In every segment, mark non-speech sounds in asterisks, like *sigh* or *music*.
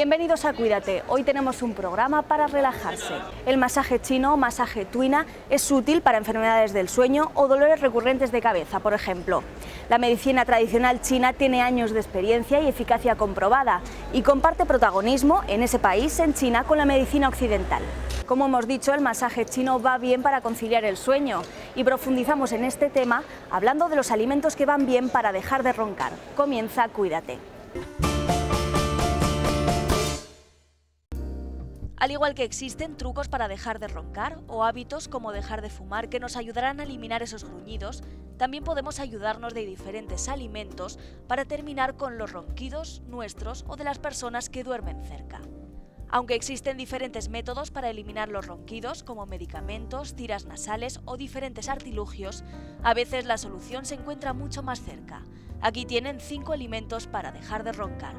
Bienvenidos a Cuídate. Hoy tenemos un programa para relajarse. El masaje chino masaje tuina es útil para enfermedades del sueño o dolores recurrentes de cabeza, por ejemplo. La medicina tradicional china tiene años de experiencia y eficacia comprobada y comparte protagonismo en ese país, en China, con la medicina occidental. Como hemos dicho, el masaje chino va bien para conciliar el sueño y profundizamos en este tema hablando de los alimentos que van bien para dejar de roncar. Comienza Cuídate. Al igual que existen trucos para dejar de roncar o hábitos como dejar de fumar que nos ayudarán a eliminar esos gruñidos, también podemos ayudarnos de diferentes alimentos para terminar con los ronquidos nuestros o de las personas que duermen cerca. Aunque existen diferentes métodos para eliminar los ronquidos, como medicamentos, tiras nasales o diferentes artilugios, a veces la solución se encuentra mucho más cerca. Aquí tienen 5 alimentos para dejar de roncar.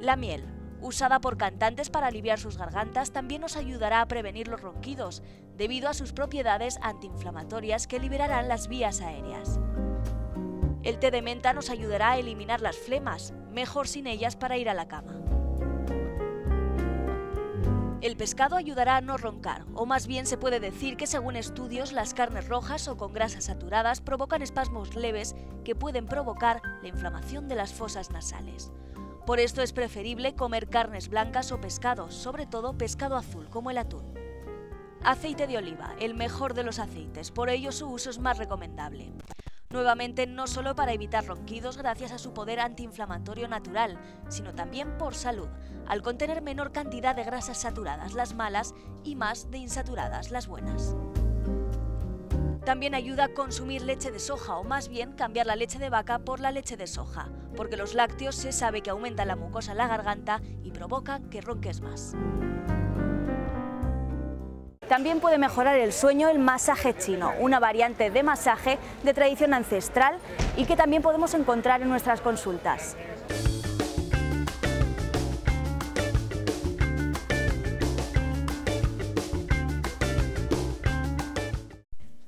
La miel usada por cantantes para aliviar sus gargantas, también nos ayudará a prevenir los ronquidos, debido a sus propiedades antiinflamatorias que liberarán las vías aéreas. El té de menta nos ayudará a eliminar las flemas, mejor sin ellas para ir a la cama. El pescado ayudará a no roncar, o más bien se puede decir que según estudios las carnes rojas o con grasas saturadas provocan espasmos leves que pueden provocar la inflamación de las fosas nasales. Por esto es preferible comer carnes blancas o pescados, sobre todo pescado azul como el atún. Aceite de oliva, el mejor de los aceites, por ello su uso es más recomendable. Nuevamente, no solo para evitar ronquidos gracias a su poder antiinflamatorio natural, sino también por salud, al contener menor cantidad de grasas saturadas, las malas, y más de insaturadas, las buenas. También ayuda a consumir leche de soja o más bien cambiar la leche de vaca por la leche de soja, porque los lácteos se sabe que aumentan la mucosa en la garganta y provocan que ronques más. También puede mejorar el sueño el masaje chino, una variante de masaje de tradición ancestral y que también podemos encontrar en nuestras consultas.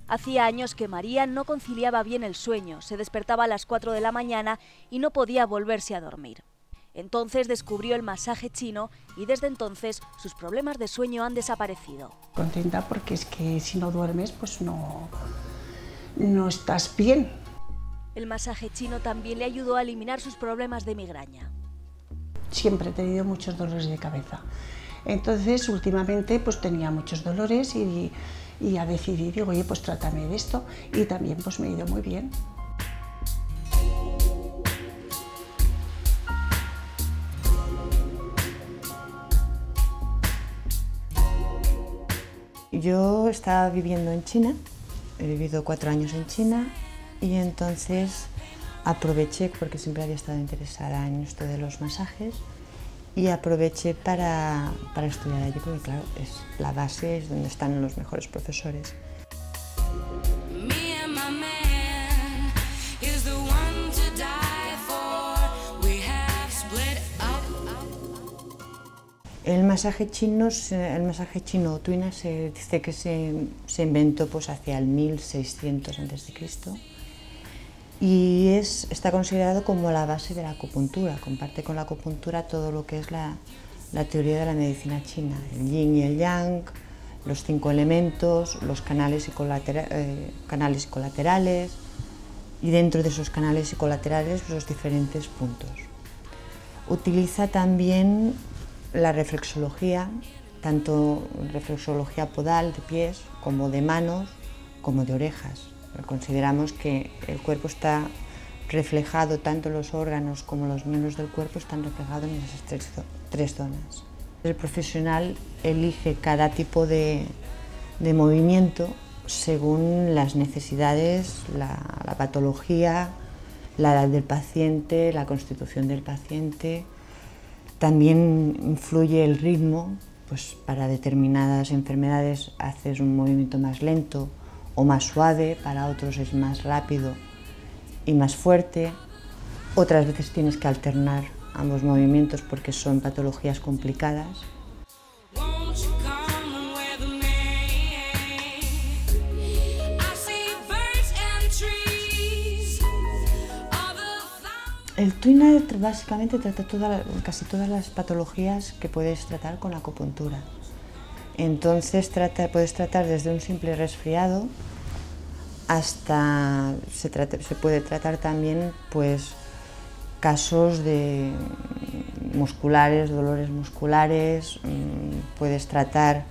Hacía años que María no conciliaba bien el sueño, se despertaba a las 4 de la mañana y no podía volverse a dormir. Entonces descubrió el masaje chino y desde entonces sus problemas de sueño han desaparecido. Contenta porque es que si no duermes pues no, no estás bien. El masaje chino también le ayudó a eliminar sus problemas de migraña. Siempre he tenido muchos dolores de cabeza. Entonces últimamente pues tenía muchos dolores y y ya decidí, digo, oye, pues trátame de esto y también pues me ha ido muy bien. Yo estaba viviendo en China, he vivido cuatro años en China y entonces aproveché, porque siempre había estado interesada en esto de los masajes, y aproveché para, para estudiar allí porque claro, es la base, es donde están los mejores profesores. El masaje chino, el masaje chino tuina se dice que se, se inventó pues hacia el 1600 a.C y es, está considerado como la base de la acupuntura, comparte con la acupuntura todo lo que es la, teoría de la medicina china, el yin y el yang, los cinco elementos, los canales eh, canales y colaterales y dentro de esos canales y colaterales los diferentes puntos. Utiliza también la reflexología, tanto reflexología podal de pies como de manos como de orejas. Consideramos que el cuerpo está reflejado, tanto los órganos como los miembros del cuerpo están reflejados en esas tres, zonas. El profesional elige cada tipo de, movimiento según las necesidades, la, patología, la edad del paciente, la constitución del paciente. También influye el ritmo, pues para determinadas enfermedades haces un movimiento más lento, o más suave, para otros es más rápido y más fuerte. Otras veces tienes que alternar ambos movimientos porque son patologías complicadas. El Twina básicamente trata casi todas las patologías que puedes tratar con acupuntura. Entonces puedes tratar desde un simple resfriado hasta se, se puede tratar también pues casos de musculares, dolores musculares, mm, puedes tratar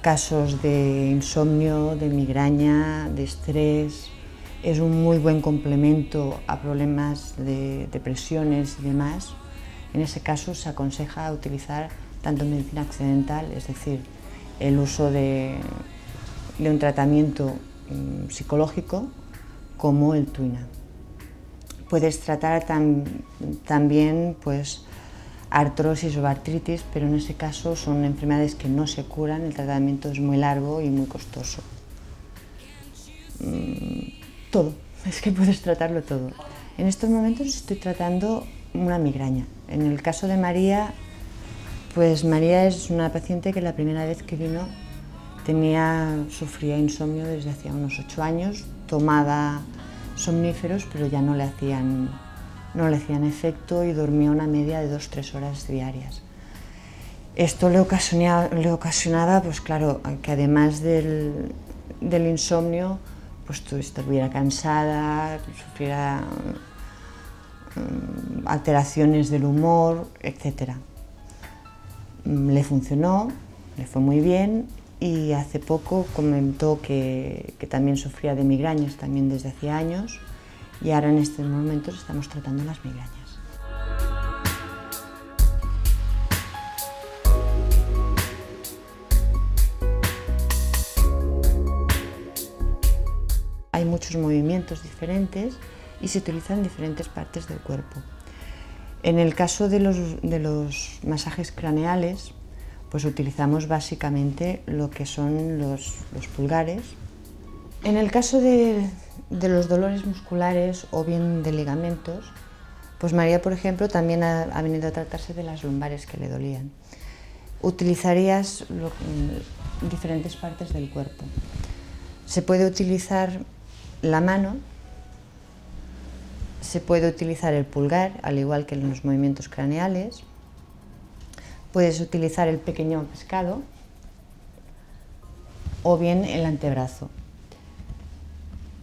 casos de insomnio, de migraña, de estrés. Es un muy buen complemento a problemas de depresiones y demás. En ese caso se aconseja utilizar tanto medicina occidental, es decir, el uso de, un tratamiento mm, psicológico, como el tuina. Puedes tratar también pues, artrosis o artritis, pero en ese caso son enfermedades que no se curan, el tratamiento es muy largo y muy costoso. Mm, todo, *laughs* es que puedes tratarlo todo. En estos momentos estoy tratando una migraña. En el caso de María, pues María es una paciente que la primera vez que vino tenía, sufría insomnio desde hacía unos ocho años, tomaba somníferos, pero ya no le hacían no le hacían efecto y dormía una media de dos tres horas diarias. Esto le ocasionaba, le ocasionaba pues claro, que además del, del insomnio, pues estuviera cansada, sufriera mm, alteraciones del humor, etc. Mm, le funcionó, le fue muy bien y hace poco comentó que, también sufría de migrañas también desde hacía años y ahora en estos momentos estamos tratando las migrañas. Hay muchos movimientos diferentes y se utilizan en diferentes partes del cuerpo. En el caso de los, de los masajes craneales, pues utilizamos básicamente lo que son los, los pulgares. En el caso de, de los dolores musculares o bien de ligamentos, pues María, por ejemplo, también ha, venido a tratarse de las lumbares que le dolían. Utilizarías mm, diferentes partes del cuerpo. Se puede utilizar la mano, se puede utilizar el pulgar, al igual que en los movimientos craneales. Puedes utilizar el pequeño pescado o bien el antebrazo.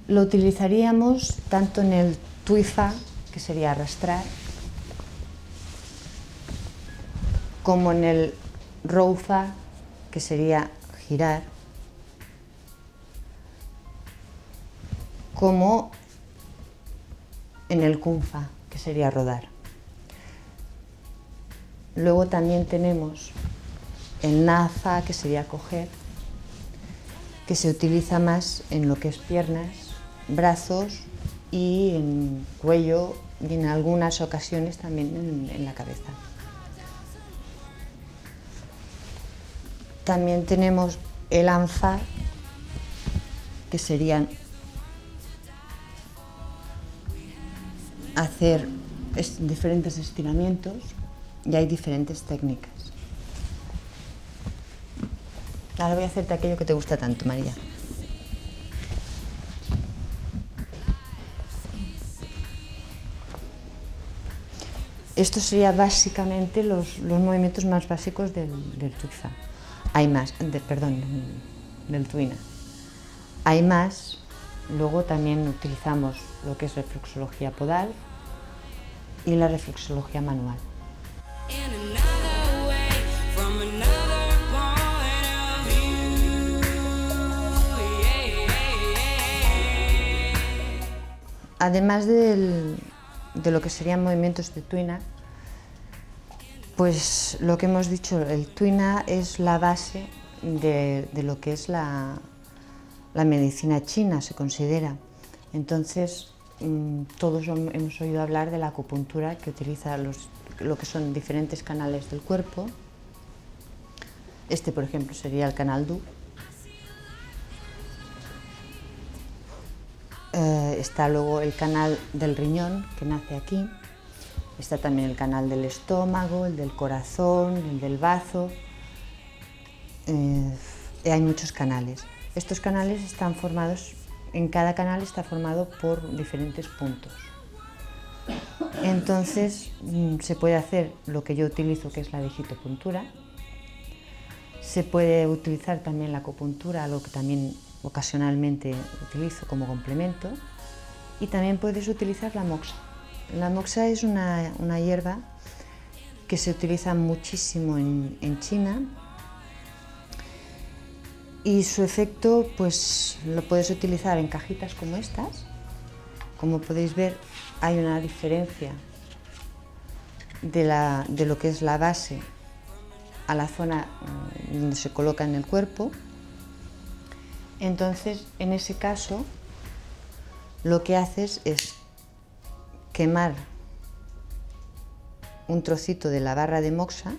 Lo utilizaríamos tanto en el tuifa, que sería arrastrar, como en el roufa, que sería girar, como en el kunfa, que sería rodar. Luego también tenemos el naza, que sería coger, que se utiliza más en lo que es piernas brazos y en cuello y en algunas ocasiones también en, la cabeza. También tenemos el anfa, que serían hacer diferentes estiramientos y hay diferentes técnicas. Ahora voy a hacerte aquello que te gusta tanto, María. Estos serían básicamente los, movimientos más básicos del, del Hay más, perdón, del tuina. Hay más, luego también utilizamos lo que es reflexología podal y la reflexología manual. Además del, de lo que serían movimientos de tuina, pues lo que hemos dicho, el tuina es la base de, lo que es la, medicina china, se considera. Entonces, mm, todos hemos oído hablar de la acupuntura que utiliza lo que son diferentes canales del cuerpo. Este, por ejemplo, sería el canal Du, Eh, está luego el canal del riñón, que nace aquí. Está también el canal del estómago, el del corazón, el del bazo. Eh, hay muchos canales. Estos canales están formados, en cada canal está formado por diferentes puntos. Entonces mm, se puede hacer lo que yo utilizo, que es la digitopuntura. Se puede utilizar también la acupuntura, lo que también ocasionalmente utilizo como complemento. Y también puedes utilizar la moxa. La moxa es una, hierba que se utiliza muchísimo en, en China y su efecto pues lo puedes utilizar en cajitas como estas. Como podéis ver hay una diferencia de, lo que es la base a la zona mm, donde se coloca en el cuerpo. Entonces, en ese caso, lo que haces es quemar un trocito de la barra de moxa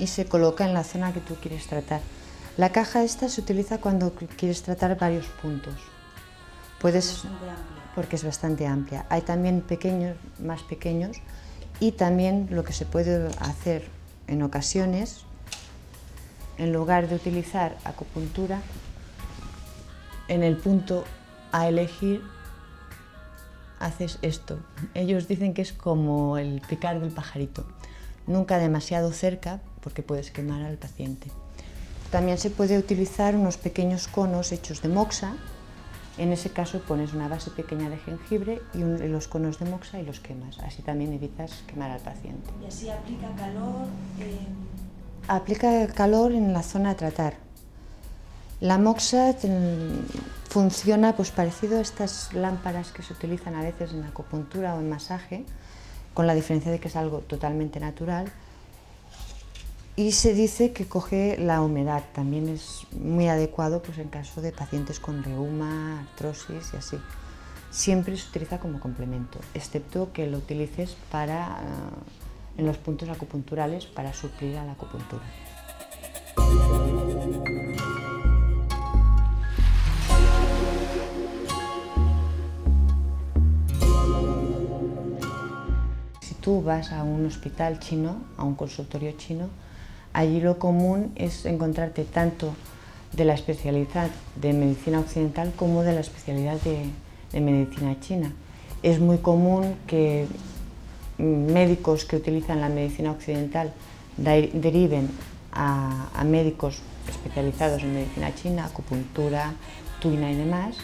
y se coloca en la zona que tú quieres tratar. La caja esta se utiliza cuando quieres tratar varios puntos. Puedes, porque es bastante amplia. Hay también pequeños, más pequeños, y también lo que se puede hacer en ocasiones, en lugar de utilizar acupuntura, en el punto a elegir haces esto. Ellos dicen que es como el picar del pajarito. Nunca demasiado cerca porque puedes quemar al paciente. También se puede utilizar unos pequeños conos hechos de moxa. En ese caso pones una base pequeña de jengibre y los conos de moxa y los quemas. Así también evitas quemar al paciente. ¿Y así aplica calor? Aplica calor en la zona a tratar. La moxa funciona pues parecido a estas lámparas que se utilizan a veces en acupuntura o en masaje, con la diferencia de que es algo totalmente natural y se dice que coge la humedad, también es muy adecuado pues, en caso de pacientes con reuma, artrosis y así. Siempre se utiliza como complemento, excepto que lo utilices para, eh, en los puntos acupunturales para suplir a la acupuntura. Si tú vas a un hospital chino, a un consultorio chino, Allí lo común es encontrarte tanto de la especialidad de medicina occidental como de la especialidad de, medicina china. Es muy común que médicos que utilizan la medicina occidental deriven a, médicos especializados en medicina china, acupuntura, tuina y demás,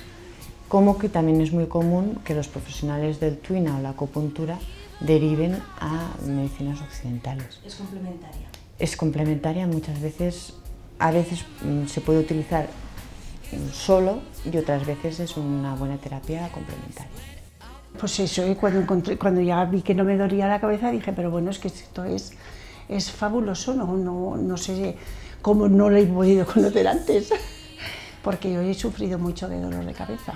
como que también es muy común que los profesionales del tuina o la acupuntura deriven a medicinas occidentales. Es complementaria es complementaria muchas veces, a veces mm, se puede utilizar solo y otras veces es una buena terapia complementaria. Pues eso, y cuando, encontré, cuando ya vi que no me dolía la cabeza dije, pero bueno, es que esto es, es fabuloso, no, no, no sé cómo no lo he podido *laughs* conocer antes, porque yo he sufrido mucho de dolor de cabeza.